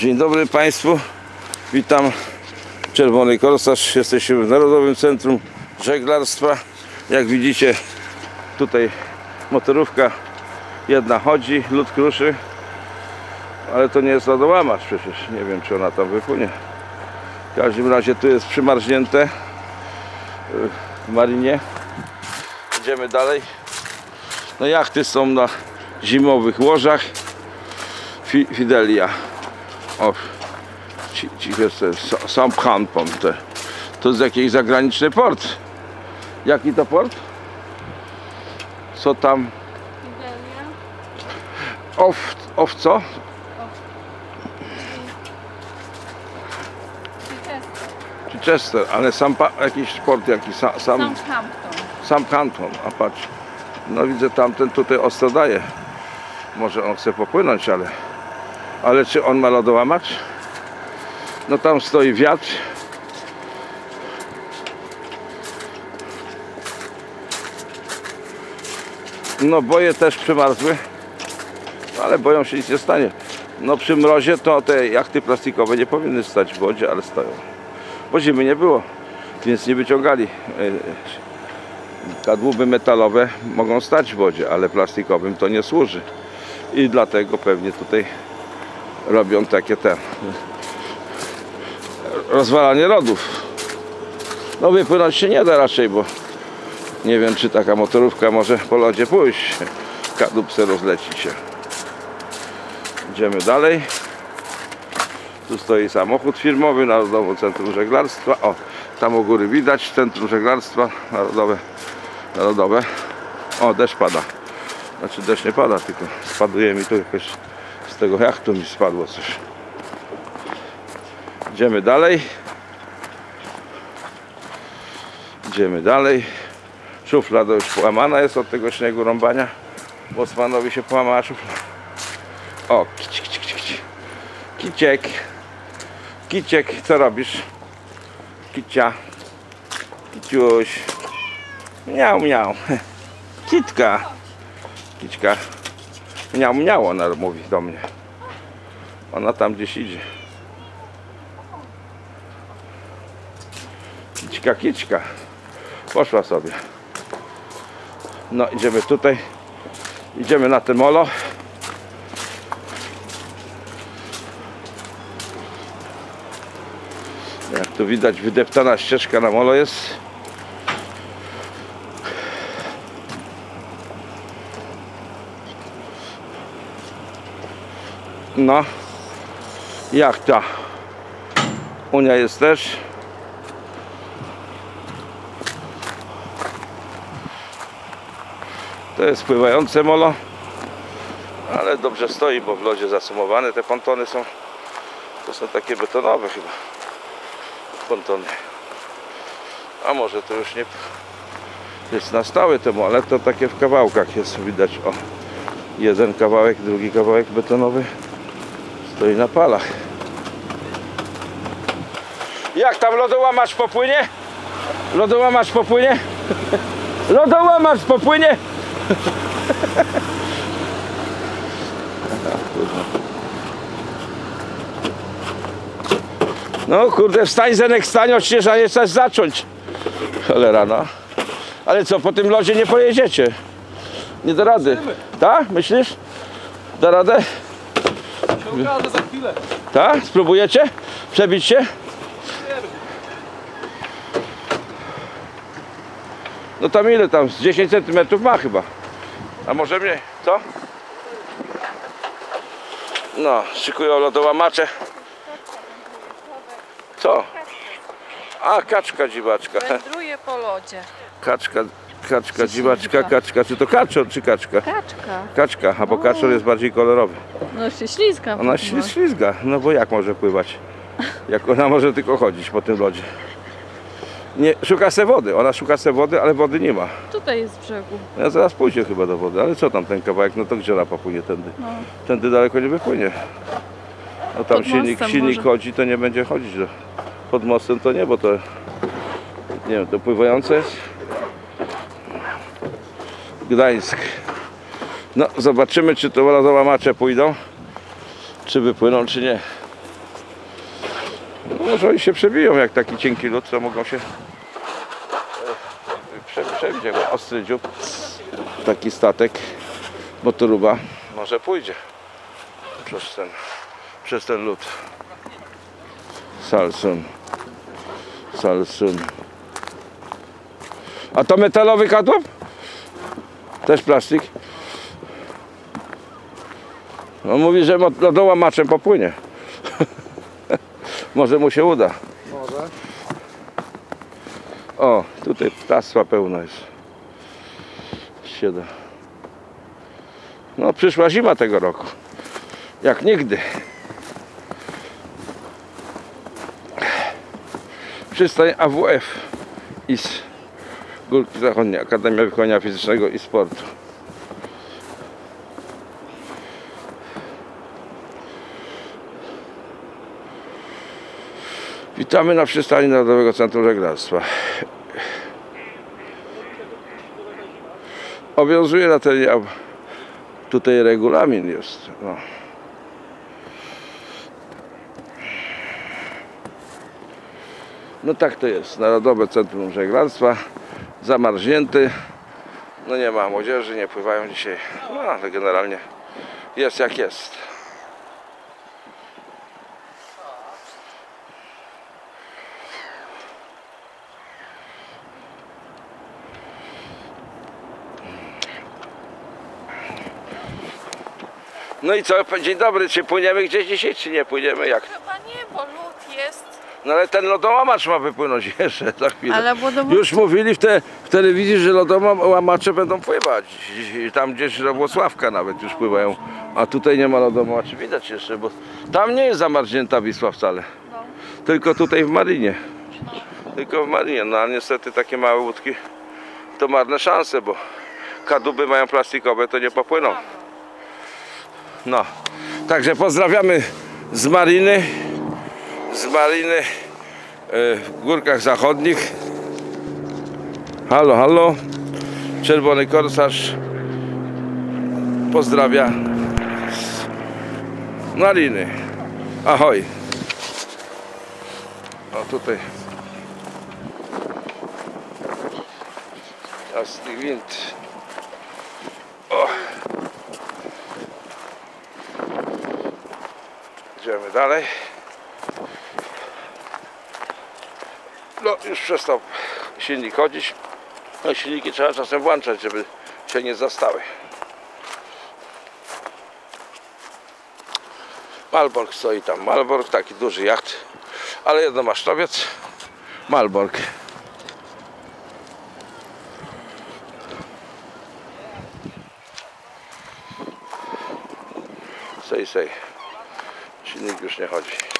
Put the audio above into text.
Dzień dobry Państwu. Witam. Czerwony Korsarz. Jesteśmy w Narodowym Centrum Żeglarstwa. Jak widzicie, tutaj motorówka jedna chodzi, lód kruszy. Ale to nie jest lodołamacz przecież. Nie wiem, czy ona tam wypłynie. W każdym razie tu jest przymarznięte w marinie. Idziemy dalej. No jachty są na zimowych łożach. Fi Fidelia. O, ci, ci Southampton. Te. To jest jakiś zagraniczny port. Jaki to port? Co tam? Off, off co? Chichester, ale sam jakiś port jaki sa, sam, Southampton. Southampton, a patrz. No widzę tamten tutaj ostro daje. Może on chce popłynąć, ale ale czy on ma lodołamacz? No tam stoi wiatr. No boje też przymarzły, ale boją się nic nie stanie. No przy mrozie to te jachty plastikowe nie powinny stać w wodzie, ale stoją. Bo zimy nie było, więc nie wyciągali. E, Kadłuby metalowe mogą stać w wodzie, ale plastikowym to nie służy. I dlatego pewnie tutaj robią takie te rozwalanie lodów. No wypłynąć się nie da raczej, bo nie wiem czy taka motorówka może po lodzie pójść. Kadłub se rozleci się. Idziemy dalej. Tu stoi samochód firmowy Narodowe Centrum Żeglarstwa. O, tam u góry widać Centrum Żeglarstwa Narodowe. Narodowe. O, deszcz pada. Znaczy deszcz nie pada, tylko spaduje mi tu jakoś tego jachtu mi spadło coś. Idziemy dalej. Idziemy dalej. Szuflada już połamana jest od tego śniegu rąbania. Bosmanowi się połamała szuflada. O, kici, kici, kici, kici. Kiciek. Kiciek, co robisz? Kicia. Kiciuś. Miał, miał. Kitka. Kiczka. Miał, miał, ona mówi do mnie. Ona tam gdzieś idzie. Kiczka, kiczka. Poszła sobie. No, idziemy tutaj. Idziemy na te molo. Jak tu widać, wydeptana ścieżka na molo jest. No, jachta. Unia jest też. To jest pływające molo. Ale dobrze stoi, bo w lodzie zasumowane te pontony są. To są takie betonowe chyba. Pontony. A może to już nie jest na stałe temu, ale to takie w kawałkach jest widać. O, jeden kawałek, drugi kawałek betonowy stoi na palach. Jak tam lodołamacz popłynie? Lodołamacz popłynie? Lodołamacz popłynie? No kurde, wstań Zenek, wstań, odśnieżanie trzeba zacząć. Cholera no. Ale co, po tym lodzie nie pojedziecie? Nie da rady. Tak? Myślisz? Da radę? Się okaże za chwilę. Tak? Spróbujecie? Przebić się? No tam ile tam? Z 10 cm ma chyba. A może mniej? Co? No, szykują lodołamacze. Co? A, kaczka dziwaczka. Wędruje po lodzie. Kaczka, kaczka dziwaczka, kaczka. Czy to kaczor, czy kaczka? Kaczka. Kaczka, a bo kaczor jest bardziej kolorowy. No się ślizga. Ona się ślizga, no bo jak może pływać? Jak ona może tylko chodzić po tym lodzie? Nie, szuka se wody, ona szuka se wody, ale wody nie ma. Tutaj jest z brzegu. Ja zaraz pójdzie chyba do wody, ale co tam ten kawałek, no to gdzie ona popłynie tędy? No. Tędy daleko nie wypłynie. No tam Pod silnik, silnik może. chodzi, to nie będzie chodzić. Pod mostem to nie, bo to nie wiem, to pływające jest. Gdańsk. No, zobaczymy, czy to lodołamacze pójdą, czy wypłyną, czy nie. No, może oni się przebiją, jak taki cienki lód, to mogą się e, prze, przebić, jak ostry dziób, taki statek, motoruba, może pójdzie przez ten, przez ten lód. Salsun. Salsun. A to metalowy kadłub? Też plastik? No mówi, że mo- lodołamaczem popłynie. Może mu się uda. Może. O, tutaj ptactwa pełno jest. Się da. No przyszła zima tego roku. Jak nigdy. Przystań AWF IS Górki Zachodnie Akademia Wychowania Fizycznego i Sportu. Witamy na przystani Narodowego Centrum Żeglarstwa. Obowiązuje na terenie, tutaj regulamin jest. No. no tak to jest. Narodowe Centrum Żeglarstwa zamarznięty. No nie ma młodzieży, nie pływają dzisiaj. No ale generalnie jest jak jest. No i co, dzień dobry, czy płyniemy gdzieś dzisiaj, czy nie płyniemy? Jak? No ale ten lodołamacz ma wypłynąć jeszcze za chwilę. Ale lodołamacz- Już mówili w, te, w telewizji, że lodołamacze będą pływać. Tam gdzieś do Włocławka nawet już pływają. A tutaj nie ma lodołamaczy. Widać jeszcze, bo tam nie jest zamarznięta Wisła wcale. No. Tylko tutaj w Marinie. Tylko w Marinie. No a niestety takie małe łódki to marne szanse, bo kaduby mają plastikowe, to nie popłyną. No. Także pozdrawiamy z Mariny. Z Mariny e, w Górkach Zachodnich. Halo, halo. Czerwony Korsarz pozdrawia z Mariny. Ahoj. O tutaj. Jasny gwint. O. Idziemy dalej. No już przestał silnik chodzić. No silniki trzeba czasem włączać, żeby się nie zastały. Malbork stoi tam. Malbork, taki duży jacht, ale jednomasztowiec. Malbork. Sej, sej. Silnik już nie chodzi.